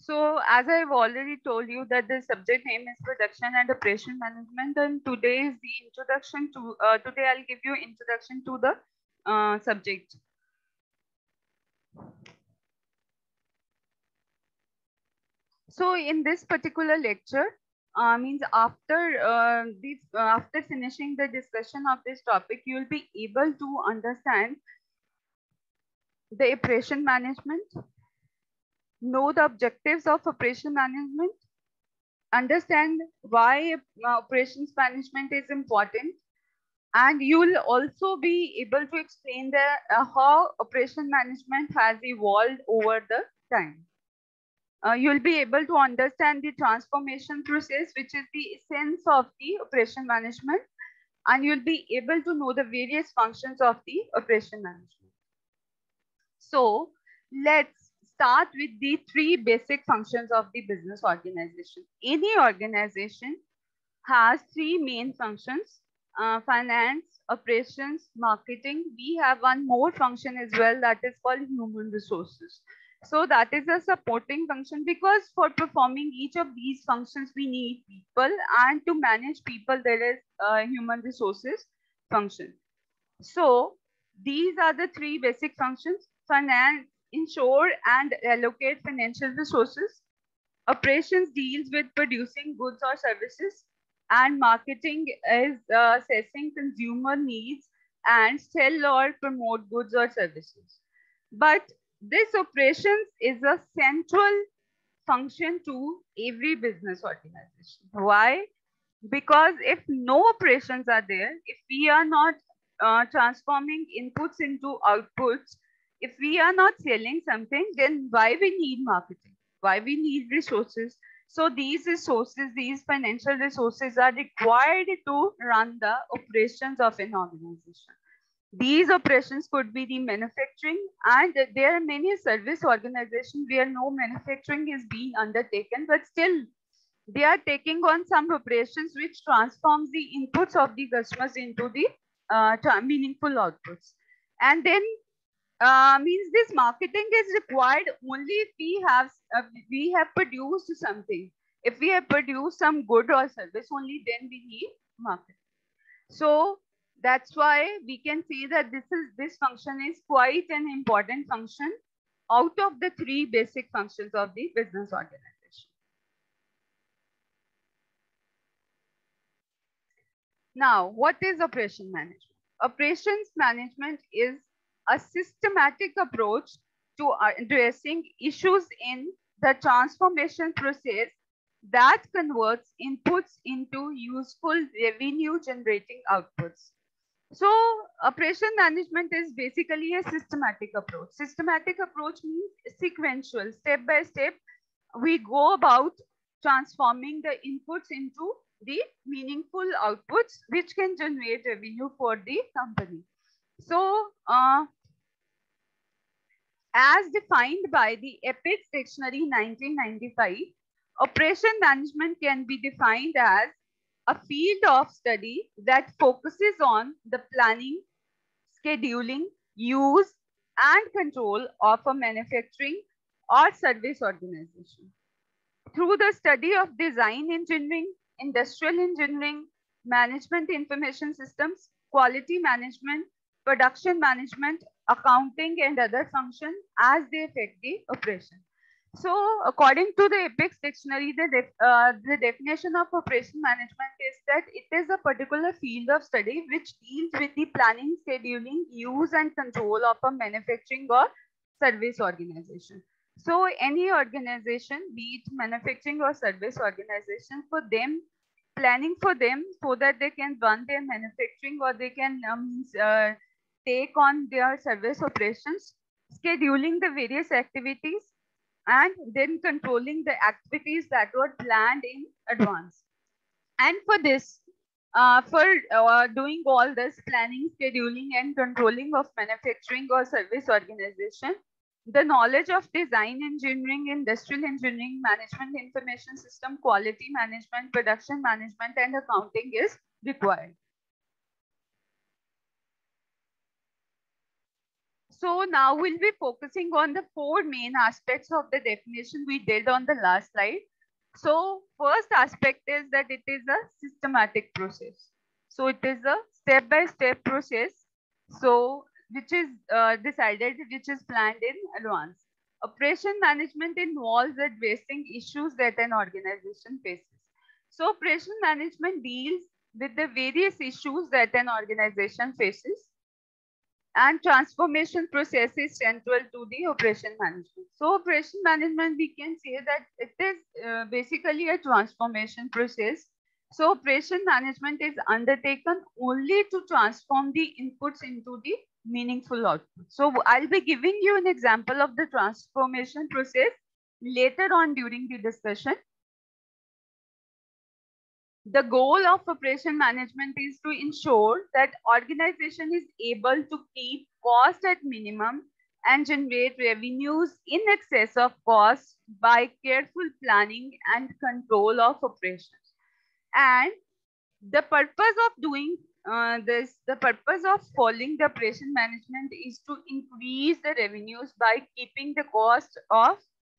So as I've already told you that the subject name is production and operation management and today is the introduction to, uh, today I'll give you introduction to the uh, subject. So in this particular lecture, uh, means after uh, this, uh, after finishing the discussion of this topic, you will be able to understand the operation management, know the objectives of operation management, understand why uh, operations management is important, and you will also be able to explain the uh, how operation management has evolved over the time. Uh, you'll be able to understand the transformation process, which is the essence of the operation management, and you'll be able to know the various functions of the operation management. So let's start with the three basic functions of the business organization. Any organization has three main functions, uh, finance, operations, marketing. We have one more function as well that is called human resources. So that is a supporting function because for performing each of these functions, we need people and to manage people, there is a human resources function. So these are the three basic functions, finance, ensure and allocate financial resources. Operations deals with producing goods or services and marketing is uh, assessing consumer needs and sell or promote goods or services. But this operations is a central function to every business organization. Why? Because if no operations are there, if we are not uh, transforming inputs into outputs, if we are not selling something, then why we need marketing? Why we need resources? So these resources, these financial resources are required to run the operations of an organization. These operations could be the manufacturing and there are many service organizations where no manufacturing is being undertaken, but still they are taking on some operations which transforms the inputs of the customers into the uh, meaningful outputs. And then uh, means this marketing is required only if we have uh, we have produced something. If we have produced some good or service, only then we need marketing. So that's why we can say that this is this function is quite an important function out of the three basic functions of the business organization. Now, what is operation management? Operations management is a systematic approach to addressing issues in the transformation process that converts inputs into useful revenue generating outputs. So operation management is basically a systematic approach. Systematic approach means sequential, step by step. We go about transforming the inputs into the meaningful outputs which can generate revenue for the company. So uh, as defined by the APICS Dictionary 1995, operation management can be defined as a field of study that focuses on the planning, scheduling, use, and control of a manufacturing or service organization. Through the study of design engineering, industrial engineering, management information systems, quality management, production management, accounting, and other functions as they affect the operation. So according to the APICS dictionary, the, def uh, the definition of operation management is that it is a particular field of study which deals with the planning, scheduling, use and control of a manufacturing or service organization. So any organization, be it manufacturing or service organization, for them, planning for them so that they can run their manufacturing or they can um, uh, take on their service operations, scheduling the various activities, and then controlling the activities that were planned in advance. And for this, uh, for uh, doing all this planning, scheduling, and controlling of manufacturing or service organization, the knowledge of design engineering, industrial engineering, management information system, quality management, production management, and accounting is required. So now we'll be focusing on the four main aspects of the definition we did on the last slide. So first aspect is that it is a systematic process. So it is a step-by-step -step process. So which is uh, decided, which is planned in advance. Operation management involves addressing issues that an organization faces. So operation management deals with the various issues that an organization faces and transformation process is central to the operation management. So operation management, we can say that it is uh, basically a transformation process. So operation management is undertaken only to transform the inputs into the meaningful output. So I'll be giving you an example of the transformation process later on during the discussion. The goal of operation management is to ensure that organization is able to keep cost at minimum and generate revenues in excess of cost by careful planning and control of operations. And the purpose of doing uh, this, the purpose of following the operation management is to increase the revenues by keeping the cost of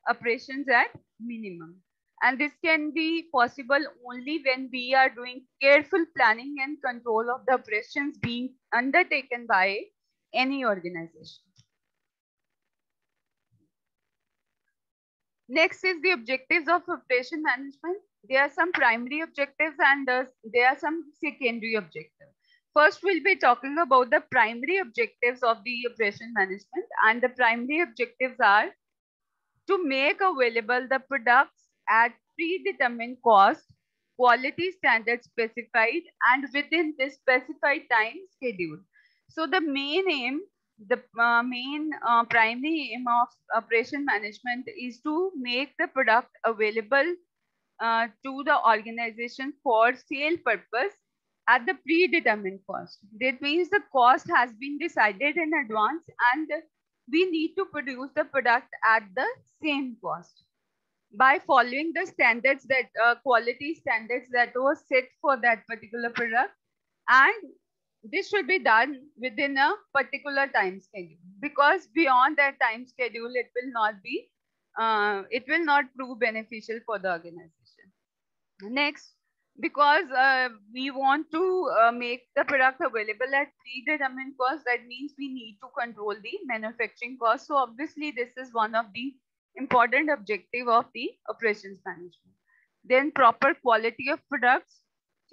operations at minimum. And this can be possible only when we are doing careful planning and control of the operations being undertaken by any organization. Next is the objectives of operation management. There are some primary objectives and there are some secondary objectives. First, we'll be talking about the primary objectives of the operation management. And the primary objectives are to make available the products at predetermined cost, quality standards specified, and within the specified time schedule. So the main aim, the uh, main uh, primary aim of operation management is to make the product available uh, to the organization for sale purpose at the predetermined cost. That means the cost has been decided in advance and we need to produce the product at the same cost by following the standards that uh, quality standards that were set for that particular product. And this should be done within a particular time schedule because beyond that time schedule it will not be uh, it will not prove beneficial for the organization. Next because uh, we want to uh, make the product available at predetermined cost that means we need to control the manufacturing cost. So obviously this is one of the important objective of the operations management. Then proper quality of products.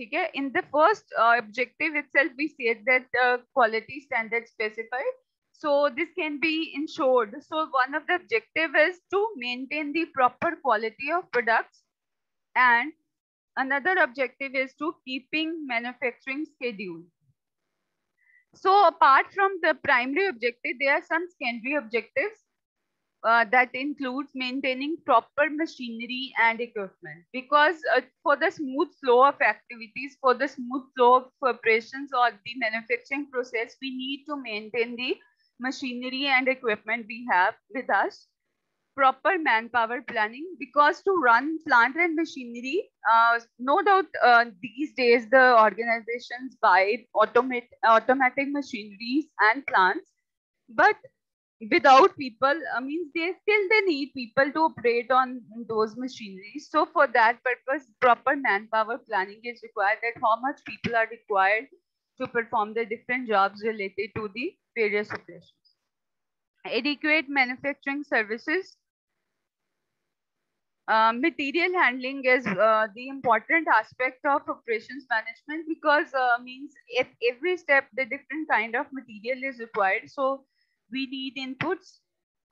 Okay? In the first uh, objective itself, we said that uh, quality standard specified. So this can be ensured. So one of the objective is to maintain the proper quality of products. And another objective is to keeping manufacturing schedule. So apart from the primary objective, there are some secondary objectives uh, that includes maintaining proper machinery and equipment. Because uh, for the smooth flow of activities for the smooth flow of operations or the manufacturing process we need to maintain the machinery and equipment we have with us. Proper manpower planning because to run plant and machinery uh, no doubt uh, these days the organizations buy automate automatic machineries and plants. But without people i mean they still they need people to operate on those machineries. So for that purpose proper manpower planning is required that how much people are required to perform the different jobs related to the various operations. Adequate manufacturing services. Uh, material handling is uh, the important aspect of operations management because uh, means at every step the different kind of material is required. So we need inputs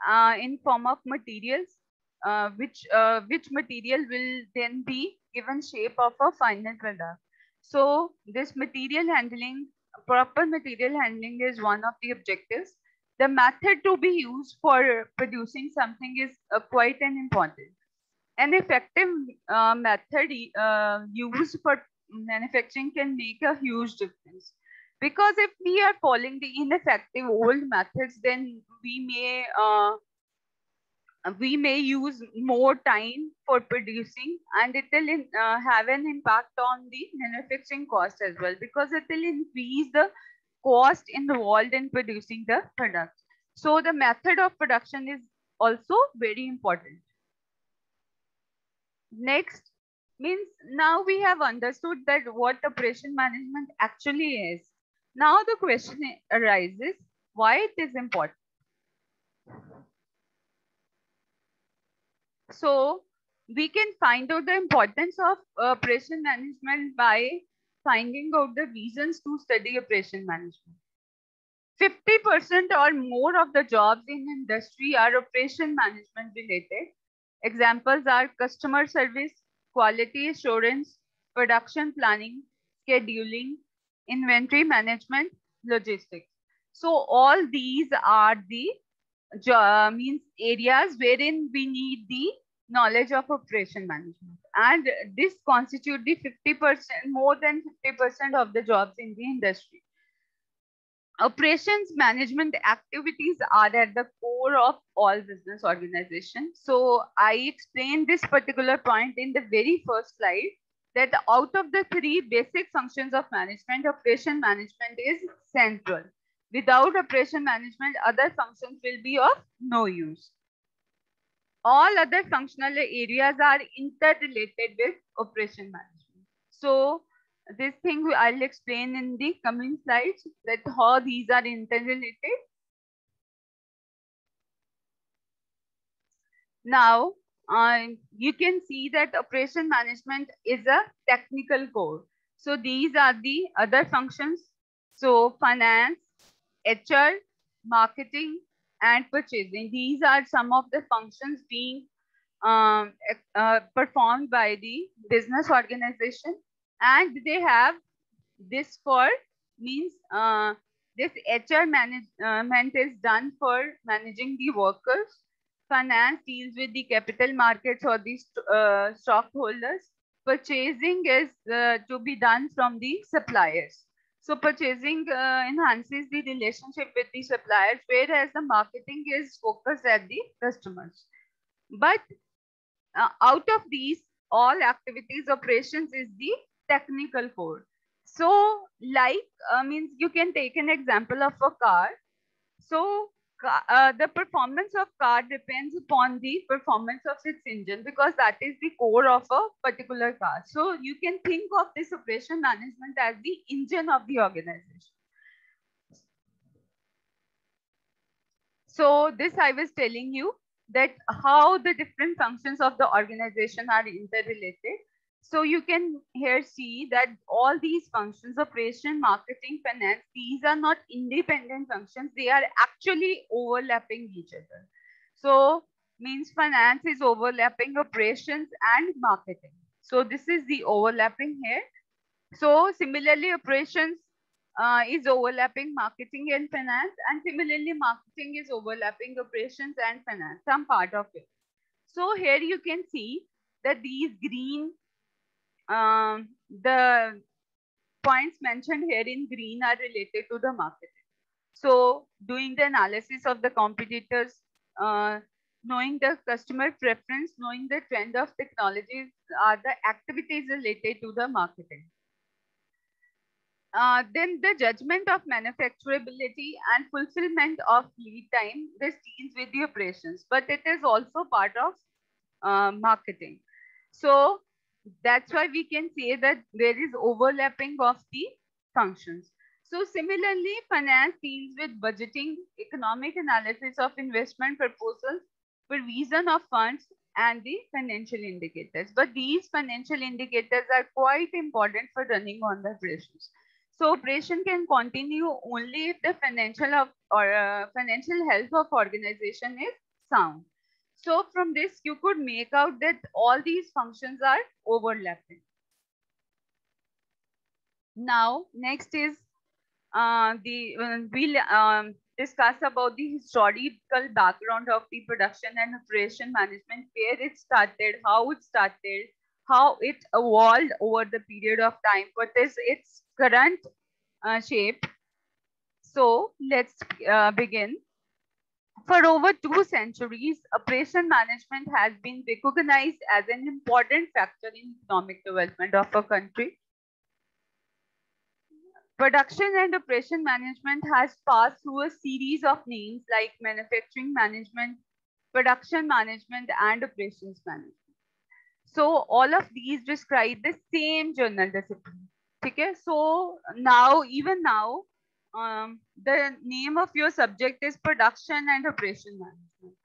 uh, in form of materials, uh, which, uh, which material will then be given shape of a final product. So this material handling, proper material handling is one of the objectives. The method to be used for producing something is uh, quite an important. An effective uh, method uh, used for manufacturing can make a huge difference because if we are following the ineffective old methods then we may uh, we may use more time for producing and it will in, uh, have an impact on the manufacturing cost as well because it will increase the cost involved in producing the product So the method of production is also very important. Next means now we have understood that what operation management actually is. Now the question arises, why it is important? So we can find out the importance of uh, operation management by finding out the reasons to study operation management. 50% or more of the jobs in industry are operation management related. Examples are customer service, quality assurance, production planning, scheduling, inventory management, logistics. So all these are the uh, means areas wherein we need the knowledge of operation management. And this constitute the 50%, more than 50% of the jobs in the industry. Operations management activities are at the core of all business organizations. So I explained this particular point in the very first slide that out of the three basic functions of management, operation management is central. Without operation management, other functions will be of no use. All other functional areas are interrelated with operation management. So this thing I'll explain in the coming slides that how these are interrelated. Now, uh, you can see that operation management is a technical core. So these are the other functions. So finance, HR, marketing, and purchasing. These are some of the functions being um, uh, performed by the business organization and they have this for means uh, this HR management is done for managing the workers. Finance deals with the capital markets or the uh, stockholders. Purchasing is uh, to be done from the suppliers. So purchasing uh, enhances the relationship with the suppliers, whereas the marketing is focused at the customers. But uh, out of these all activities, operations is the technical core. So like uh, means you can take an example of a car. So uh, the performance of car depends upon the performance of its engine because that is the core of a particular car. So you can think of this operation management as the engine of the organization. So this I was telling you that how the different functions of the organization are interrelated. So you can here see that all these functions, operation, marketing, finance, these are not independent functions. They are actually overlapping each other. So means finance is overlapping operations and marketing. So this is the overlapping here. So similarly, operations uh, is overlapping marketing and finance and similarly marketing is overlapping operations and finance, some part of it. So here you can see that these green um, the points mentioned here in green are related to the marketing. So doing the analysis of the competitors, uh, knowing the customer preference, knowing the trend of technologies are the activities related to the marketing. Uh, then the judgment of manufacturability and fulfillment of lead time, this deals with the operations, but it is also part of uh, marketing. So that's why we can say that there is overlapping of the functions. So similarly, finance deals with budgeting, economic analysis of investment proposals, provision of funds, and the financial indicators. But these financial indicators are quite important for running on the operations. So operation can continue only if the financial of or uh, financial health of organization is sound. So from this, you could make out that all these functions are overlapping. Now, next is uh, the uh, we'll um, discuss about the historical background of the production and operation management, where it started, how it started, how it evolved over the period of time, what is its current uh, shape. So let's uh, begin. For over two centuries, operation management has been recognized as an important factor in economic development of a country. Production and operation management has passed through a series of names like manufacturing management, production management, and operations management. So all of these describe the same journal discipline. Okay, so now, even now, um, the name of your subject is production and operation management.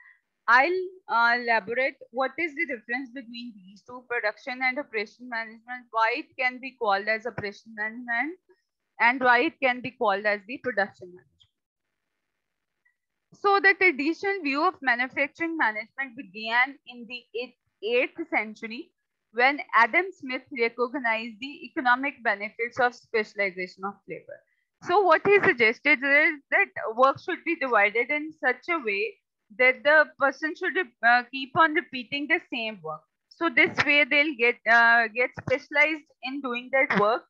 I'll uh, elaborate what is the difference between these two, production and operation management, why it can be called as operation management, and why it can be called as the production management. So the traditional view of manufacturing management began in the 8th century when Adam Smith recognized the economic benefits of specialization of labor. So what he suggested is that work should be divided in such a way that the person should uh, keep on repeating the same work. So this way they'll get uh, get specialized in doing that work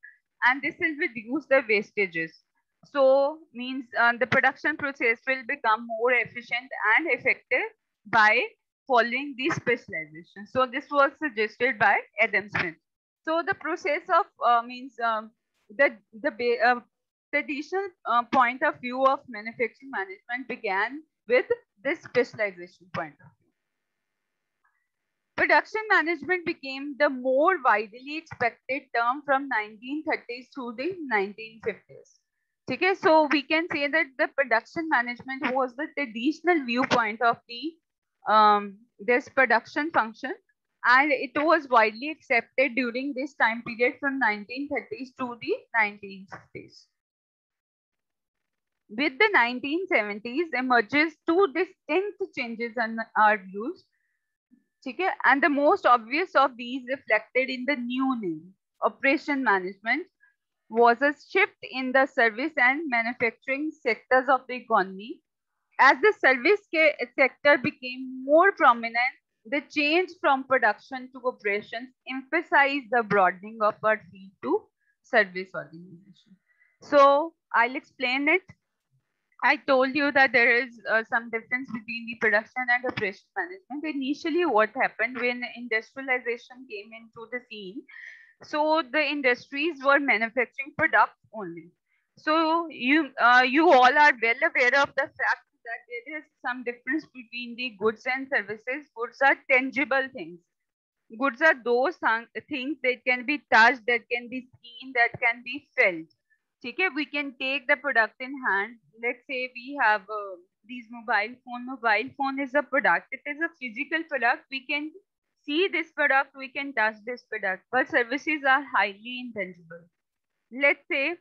and this will reduce the wastages. So means uh, the production process will become more efficient and effective by following the specialization. So this was suggested by Adam Smith. So the process of uh, means um, the the uh, traditional uh, point of view of manufacturing management began with this specialization point of view. Production management became the more widely expected term from 1930s to the 1950s. Okay, so we can say that the production management was the traditional viewpoint of the um, this production function and it was widely accepted during this time period from 1930s to the 1950s. With the 1970s emerges two distinct changes our views. Okay? And the most obvious of these reflected in the new name, operation management, was a shift in the service and manufacturing sectors of the economy. As the service sector became more prominent, the change from production to operations emphasized the broadening of our field to service organization. So I'll explain it I told you that there is uh, some difference between the production and operation management. Initially, what happened when industrialization came into the scene, so the industries were manufacturing products only. So you uh, you all are well aware of the fact that there is some difference between the goods and services. Goods are tangible things. Goods are those things that can be touched, that can be seen, that can be felt Okay, we can take the product in hand. Let's say we have uh, these mobile phone. Mobile phone is a product. It is a physical product. We can see this product. We can touch this product. But services are highly intangible. Let's say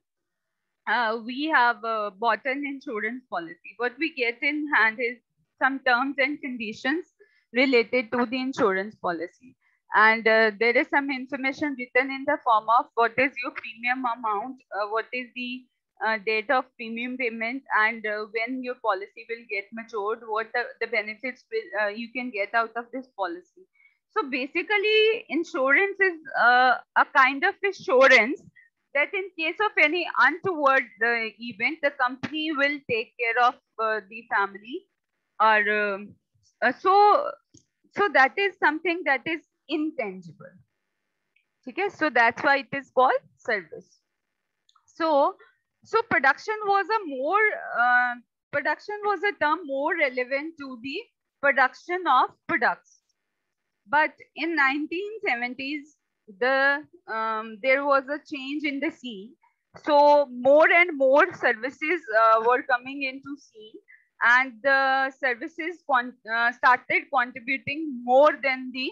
uh, we have uh, bought an insurance policy. What we get in hand is some terms and conditions related to the insurance policy and uh, there is some information written in the form of what is your premium amount, uh, what is the uh, date of premium payment, and uh, when your policy will get matured, what the, the benefits will uh, you can get out of this policy. So basically, insurance is uh, a kind of assurance that in case of any untoward event, the company will take care of the family. Or um, so, so that is something that is intangible. Okay, so that's why it is called service. So, so production was a more uh, production was a term more relevant to the production of products. But in 1970s, the um, there was a change in the scene. So more and more services uh, were coming into scene and the services uh, started contributing more than the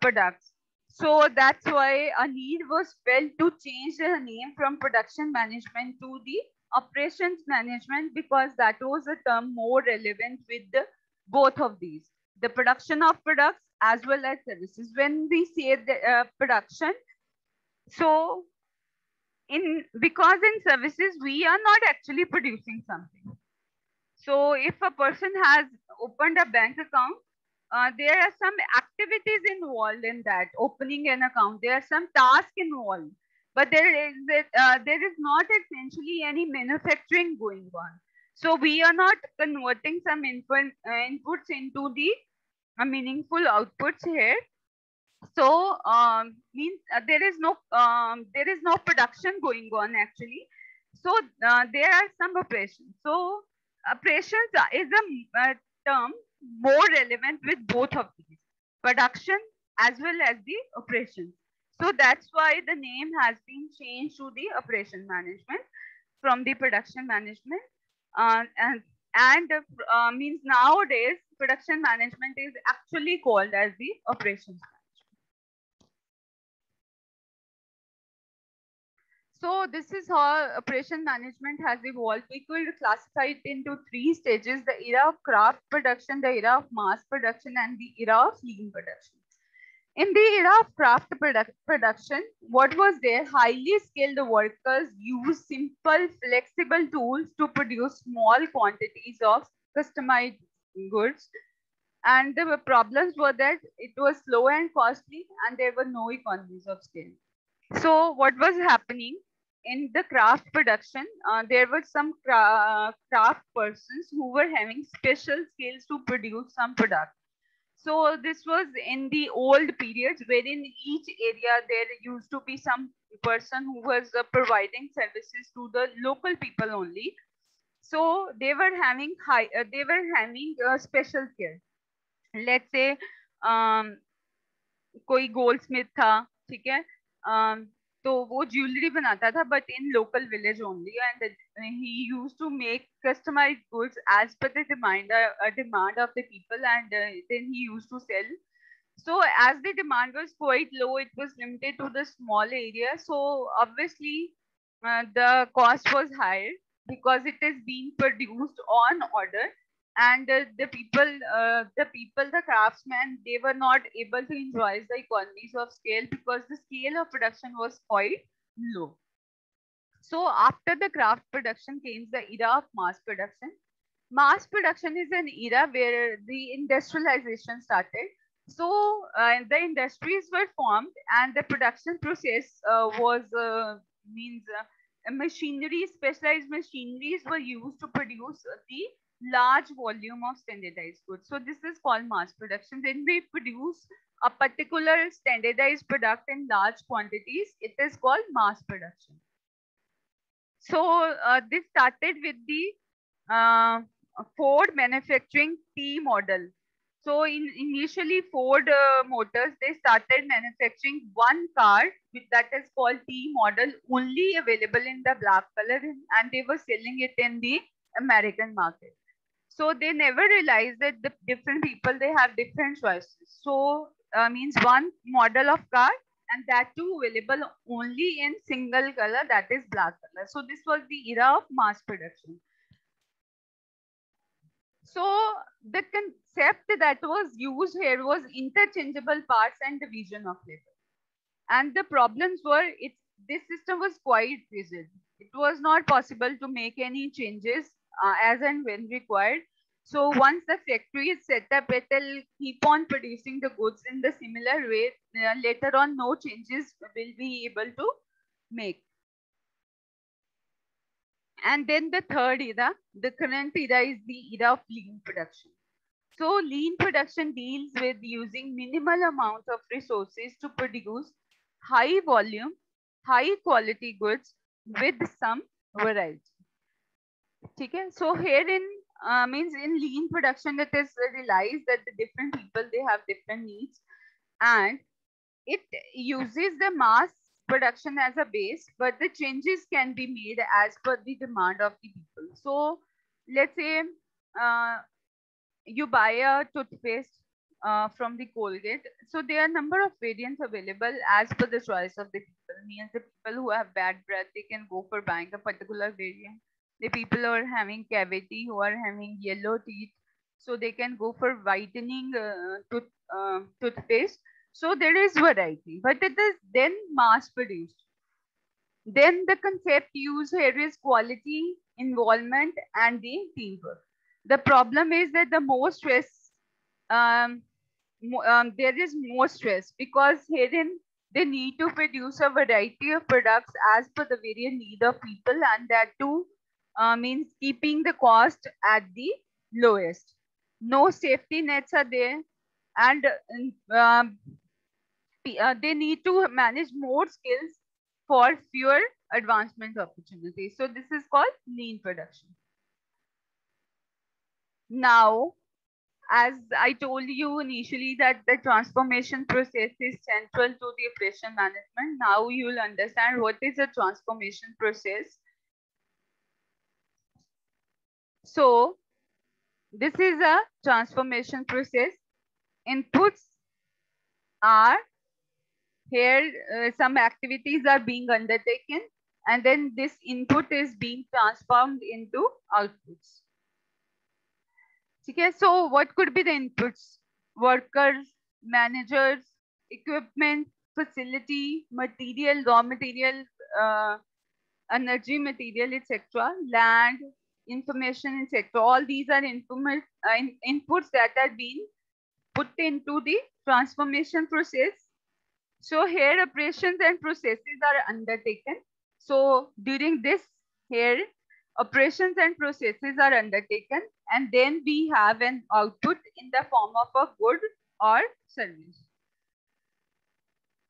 products. So that's why a need was felt to change the name from production management to the operations management because that was a term more relevant with the, both of these, the production of products as well as services. When we say the uh, production, so in because in services we are not actually producing something. So if a person has opened a bank account, uh, there are some activities involved in that opening an account. There are some tasks involved but there is uh, there is not essentially any manufacturing going on. So we are not converting some input, uh, inputs into the uh, meaningful outputs here. So um, means uh, there is no um, there is no production going on actually. So there are some operations. So operations is a term more relevant with both of these, production as well as the operations. So that's why the name has been changed to the operation management from the production management. Uh, and and uh, means nowadays production management is actually called as the operations So this is how operation management has evolved. We could classify it into three stages, the era of craft production, the era of mass production, and the era of lean production. In the era of craft product production, what was there? Highly skilled workers used simple, flexible tools to produce small quantities of customized goods. And the problems were that it was slow and costly and there were no economies of scale. So what was happening in the craft production, uh, there were some cra craft persons who were having special skills to produce some product. So this was in the old periods wherein each area there used to be some person who was uh, providing services to the local people only. So they were having high, uh, they were having a special care. Let's say um, कोई goldsmith था ठीक है um, तो वो jewellery बनाता था but in local village only and he use to make customise goods as per the demand demand of the people and then he use to sell so as the demand was quite low it was limited to the small area so obviously uh, the cost was higher because it is being produced on order and uh, the people uh, the people the craftsmen they were not able to enjoy the economies of scale because the scale of production was quite low. So after the craft production came the era of mass production. Mass production is an era where the industrialization started. So uh, the industries were formed and the production process uh, was uh, means machinery specialized machineries were used to produce the large volume of standardized goods. So this is called mass production. When we produce a particular standardized product in large quantities, it is called mass production. So uh, this started with the uh, Ford manufacturing T model. So in initially Ford uh, Motors, they started manufacturing one car which that is called T model only available in the black color and they were selling it in the American market. So they never realize that the different people, they have different choices. So uh, means one model of car and that too available only in single color that is black color. So this was the era of mass production. So the concept that was used here was interchangeable parts and division of labor. And the problems were it this system was quite rigid. It was not possible to make any changes uh, as and when required. So once the factory is set up, it will keep on producing the goods in the similar way. Uh, later on, no changes will be able to make. And then the third era, the current era is the era of lean production. So lean production deals with using minimal amount of resources to produce high volume, high quality goods with some variety. Okay, so here in uh, means in lean production, it is realized that the different people, they have different needs and it uses the mass production as a base, but the changes can be made as per the demand of the people. So let's say uh, you buy a toothpaste uh, from the Colgate. So there are number of variants available as per the choice of the people. Means the people who have bad breath, they can go for buying a particular variant the people are having cavity, who are having yellow teeth, so they can go for whitening uh, tooth, uh, toothpaste. So there is variety, but it is then mass produced. Then the concept used here is quality, involvement, and the teamwork. The problem is that the more stress, um, um, there is more stress because herein they need to produce a variety of products as per the various need of people and that too uh, means keeping the cost at the lowest. No safety nets are there and um, uh, they need to manage more skills for fewer advancement opportunities. So this is called lean production. Now, as I told you initially that the transformation process is central to the operation management. Now you will understand what is a transformation process. So this is a transformation process. Inputs are here, uh, some activities are being undertaken and then this input is being transformed into outputs. Okay, so what could be the inputs? Workers, managers, equipment, facility, material, raw material, uh, energy material, etc., land, information, etc. All these are uh, in, inputs that are being put into the transformation process. So here operations and processes are undertaken. So during this here operations and processes are undertaken and then we have an output in the form of a good or service.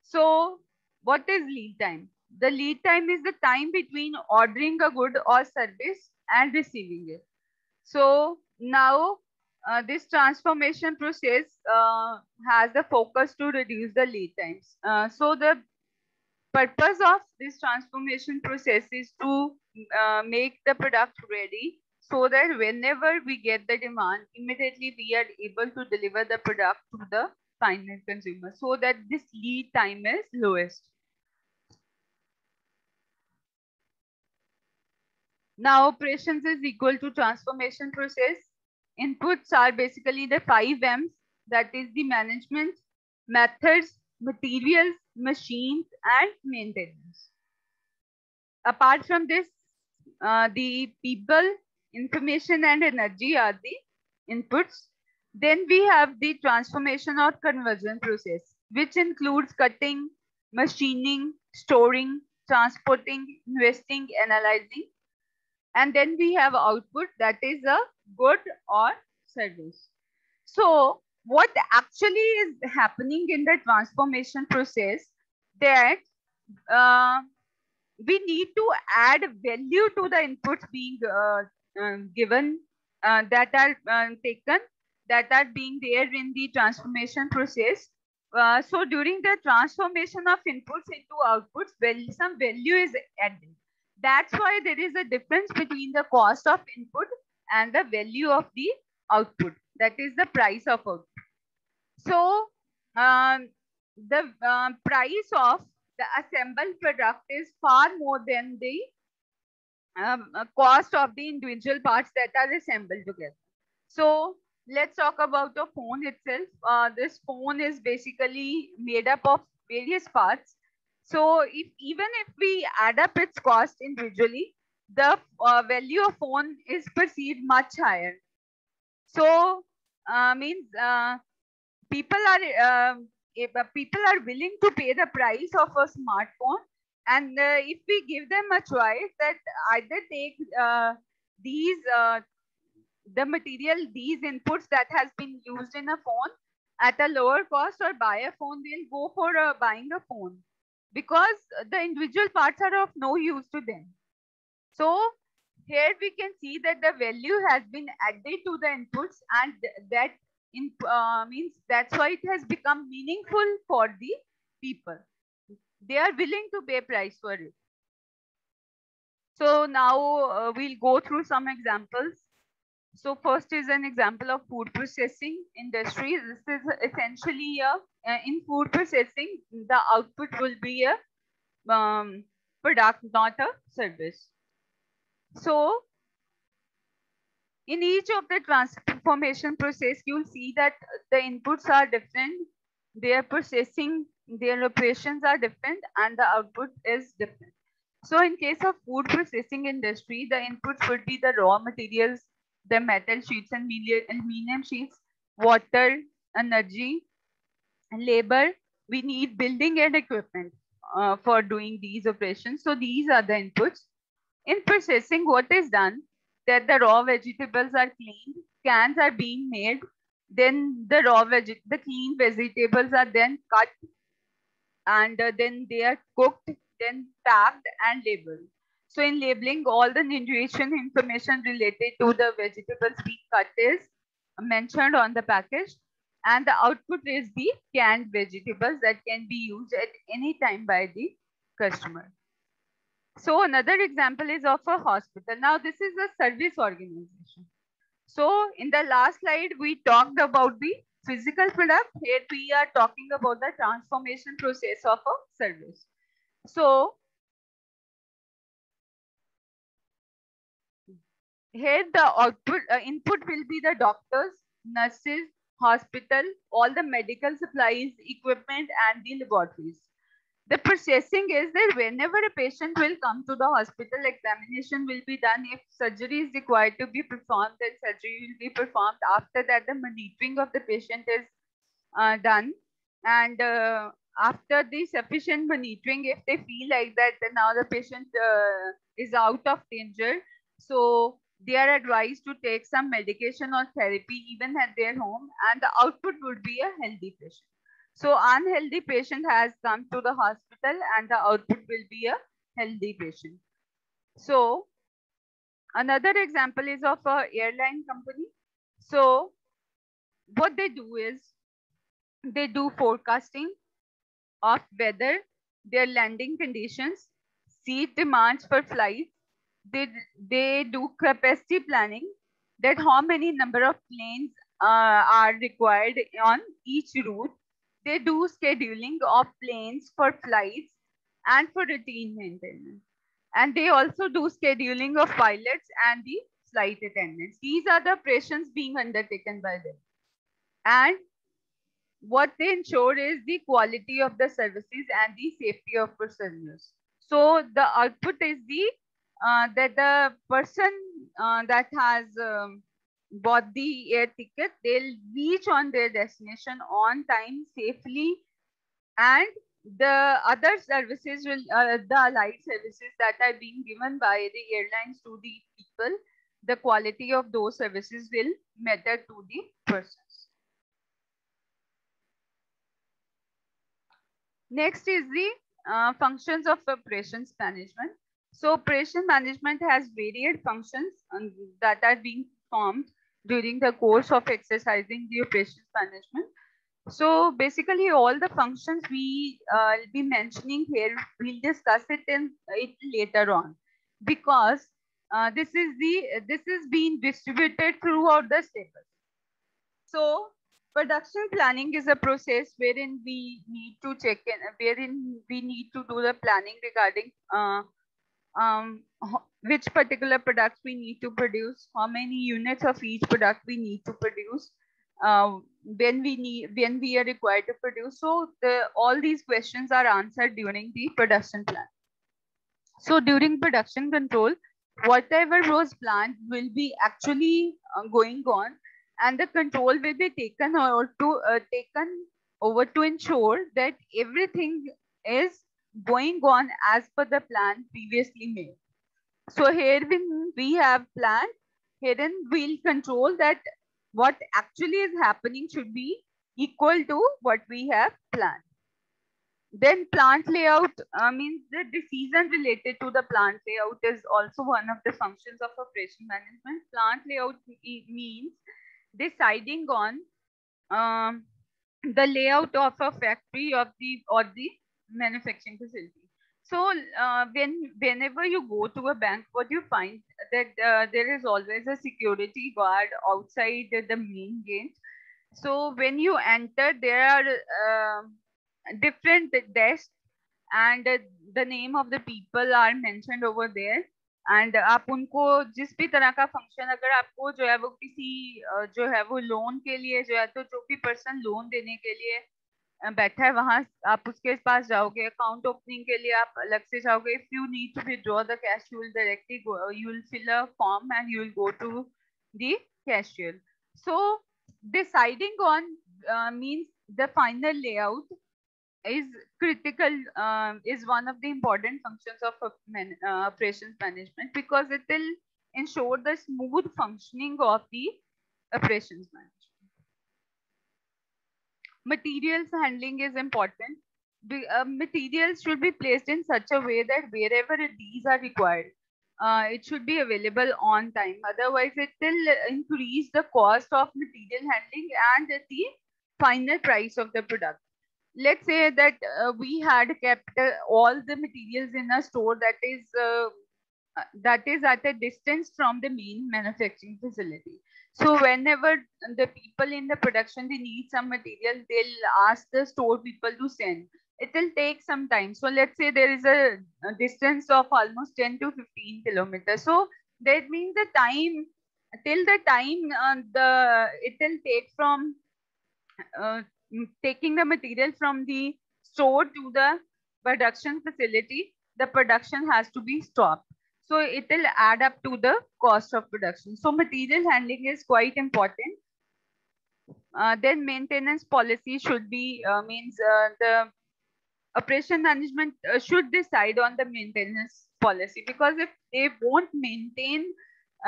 So what is lead time? The lead time is the time between ordering a good or service and receiving it. So now uh, this transformation process uh, has the focus to reduce the lead times. Uh, so the purpose of this transformation process is to uh, make the product ready so that whenever we get the demand, immediately we are able to deliver the product to the final consumer so that this lead time is lowest. Now operations is equal to transformation process. Inputs are basically the five M's that is the management, methods, materials, machines, and maintenance. Apart from this, uh, the people, information, and energy are the inputs. Then we have the transformation or conversion process, which includes cutting, machining, storing, transporting, investing, analyzing. And then we have output that is a good or service. So what actually is happening in the transformation process that uh, we need to add value to the inputs being uh, uh, given uh, that are uh, taken that are being there in the transformation process. Uh, so during the transformation of inputs into outputs, well, some value is added. That's why there is a difference between the cost of input and the value of the output. That is the price of output. So um, the uh, price of the assembled product is far more than the um, uh, cost of the individual parts that are assembled together. So let's talk about the phone itself. Uh, this phone is basically made up of various parts. So if even if we add up its cost individually, the uh, value of phone is perceived much higher. So uh, means uh, people are if, uh, people are willing to pay the price of a smartphone and uh, if we give them a choice that either take uh, these uh, the material these inputs that has been used in a phone at a lower cost or buy a phone they'll go for uh, buying a phone because the individual parts are of no use to them. So here we can see that the value has been added to the inputs and that in uh, means that's why it has become meaningful for the people. They are willing to pay price for it. So now uh, we'll go through some examples so first is an example of food processing industry this is essentially a uh, in food processing the output will be a um, product not a service so in each of the transformation process, you'll see that the inputs are different, their processing, their operations are different, and the output is different. So in case of food processing industry, the inputs would be the raw materials, the metal sheets and aluminum sheets, water, energy, and labor. We need building and equipment uh, for doing these operations. So these are the inputs. In processing, what is done? that the raw vegetables are cleaned, cans are being made, then the raw veg, the clean vegetables are then cut and uh, then they are cooked, then packed and labeled. So in labeling, all the nutrition information related to the vegetables we cut is mentioned on the package. And the output is the canned vegetables that can be used at any time by the customer. So another example is of a hospital. Now this is a service organization. So in the last slide, we talked about the physical product. Here we are talking about the transformation process of a service. So here the output uh, input will be the doctors, nurses, hospital, all the medical supplies, equipment and the laboratories. The processing is that whenever a patient will come to the hospital, examination will be done. If surgery is required to be performed, then surgery will be performed. After that, the monitoring of the patient is uh, done. And uh, after the sufficient monitoring, if they feel like that then now the patient uh, is out of danger, so they are advised to take some medication or therapy even at their home and the output would be a healthy patient. So unhealthy patient has come to the hospital and the output will be a healthy patient. So another example is of a airline company. So what they do is they do forecasting of weather, their landing conditions, seat demands for flights. They, they do capacity planning that how many number of planes uh, are required on each route they do scheduling of planes for flights and for routine maintenance. And they also do scheduling of pilots and the flight attendants. These are the operations being undertaken by them. And what they ensure is the quality of the services and the safety of passengers. So the output is the uh, that the person uh, that has um, bought the air ticket, they'll reach on their destination on time safely and the other services will, uh, the allied services that are being given by the airlines to the people, the quality of those services will matter to the persons. Next is the uh, functions of operations management. So operation management has varied functions um, that are being formed during the course of exercising the operations management. So basically all the functions we uh, will be mentioning here, we'll discuss it in it later on because uh, this is the this is being distributed throughout the syllabus. So production planning is a process wherein we need to check in, wherein we need to do the planning regarding uh, um, which particular products we need to produce, how many units of each product we need to produce, uh, when we need, when we are required to produce. So the, all these questions are answered during the production plan. So during production control, whatever was planned will be actually uh, going on and the control will be taken or to uh, taken over to ensure that everything is going on as per the plan previously made. So here when we have plan, herein we'll control that what actually is happening should be equal to what we have planned. Then plant layout uh, means the decision related to the plant layout is also one of the functions of operation management. Plant layout means deciding on um, the layout of a factory of the or the manufacturing facility. So uh, when whenever you go to a bank, what you find that uh, there is always a security guard outside the main gate. So when you enter, there are uh, different desks and the name of the people are mentioned over there. And आप उनको जिस भी तरह का function अगर आपको जो है वो किसी जो है वो लोन के लिए जो है तो जो भी पर्सन लोन देने के लिए बैठा है वहां आप उसके पास जाओगे अकाउंट ओपनिंग के लिए आप अलग से जाओगे if you need to withdraw the cash you will directly you will fill a form and you will go to the cashier so deciding on uh, means the final layout is critical uh, is one of the important functions of man, uh, operations management because it will ensure the smooth functioning of the operations management materials handling is important uh, materials should be placed in such a way that wherever these are required, uh, it should be available on time. Otherwise, it will increase the cost of material handling and the final price of the product. Let's say that uh, we had kept uh, all the materials in a store that is uh, that is at a distance from the main manufacturing facility. So whenever the people in the production they need some material, they'll ask the store people to send it will take some time. So let's say there is a, a distance of almost 10 to 15 kilometers. So that means the time till the time uh, the it will take from uh, taking the material from the store to the production facility, the production has to be stopped. So it will add up to the cost of production. So material handling is quite important. Uh, then maintenance policy should be uh, means uh, the operation management uh, should decide on the maintenance policy because if they won't maintain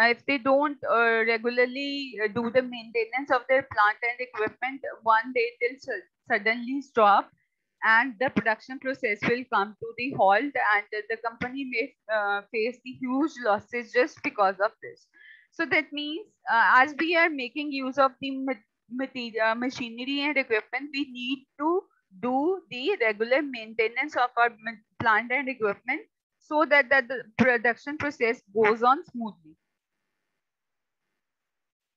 uh, if they don't uh, regularly do the maintenance of their plant and equipment one day it will suddenly stop and the production process will come to the halt and the company may uh, face the huge losses just because of this so that means uh, as we are making use of the material machinery and equipment we need to do the regular maintenance of our plant and equipment so that, that the production process goes on smoothly.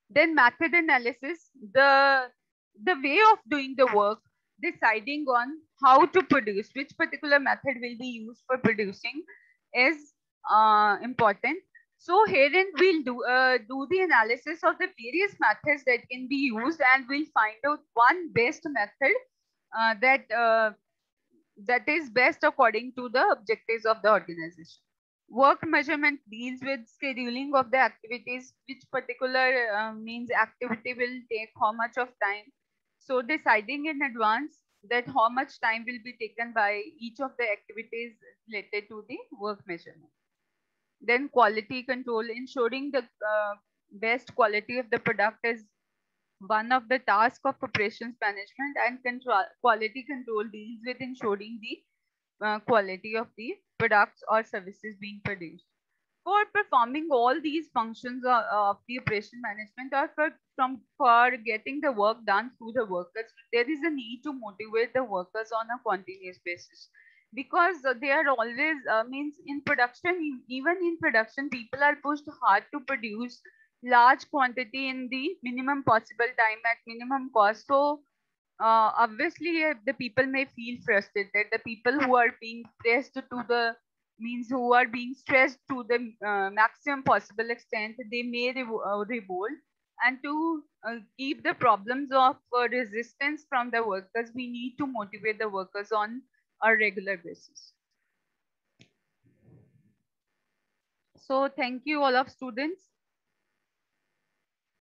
Then method analysis, the, the way of doing the work, deciding on how to produce, which particular method will be used for producing is uh, important. So herein we'll do, uh, do the analysis of the various methods that can be used and we'll find out one best method uh, that uh, that is best according to the objectives of the organization. Work measurement deals with scheduling of the activities, which particular uh, means activity will take how much of time. So deciding in advance that how much time will be taken by each of the activities related to the work measurement. Then quality control, ensuring the uh, best quality of the product is one of the tasks of operations management and control, quality control deals with ensuring the uh, quality of the products or services being produced. For performing all these functions of, of the operation management or for, from, for getting the work done through the workers, there is a need to motivate the workers on a continuous basis because they are always uh, means in production even in production people are pushed hard to produce large quantity in the minimum possible time at minimum cost. So uh, obviously uh, the people may feel frustrated. The people who are being pressed to the means who are being stressed to the uh, maximum possible extent, they may uh, revolt. And to uh, keep the problems of uh, resistance from the workers, we need to motivate the workers on a regular basis. So thank you all of students.